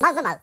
马是马。